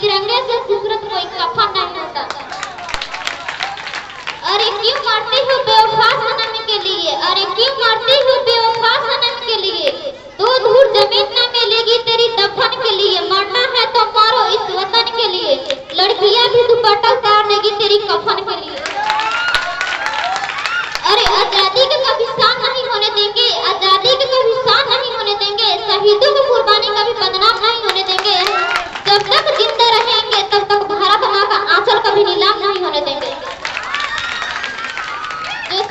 तिरंगे से खूबसूरत कोई कफन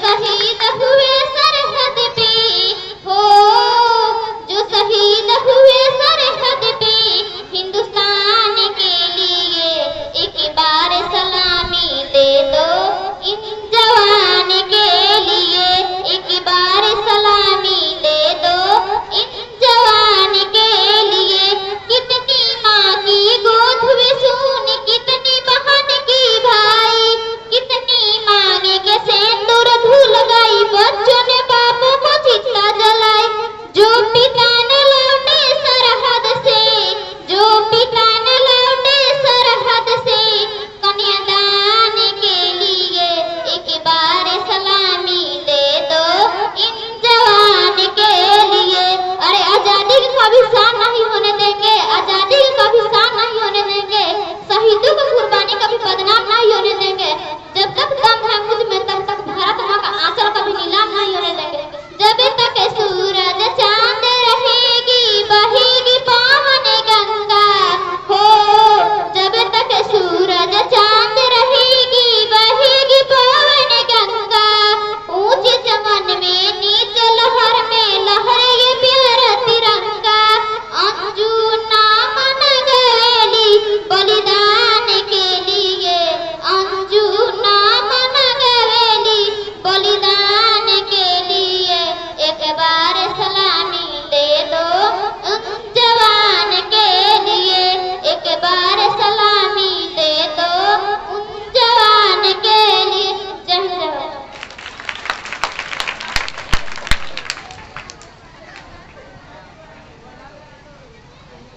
शहीद हुए सरहद पे हो जो शहीद हुए David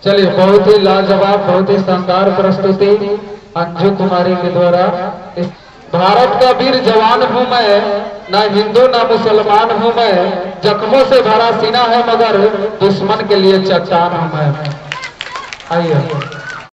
चलिए, बहुत ही लाजवाब, बहुत ही शानदार प्रस्तुति अंजू कुमारी के द्वारा। भारत का वीर जवान हूँ मैं, ना हिंदू, ना मुसलमान हूँ मैं, जख्मों से भरा सीना है मगर दुश्मन के लिए चट्टान हूँ मैं। आइए।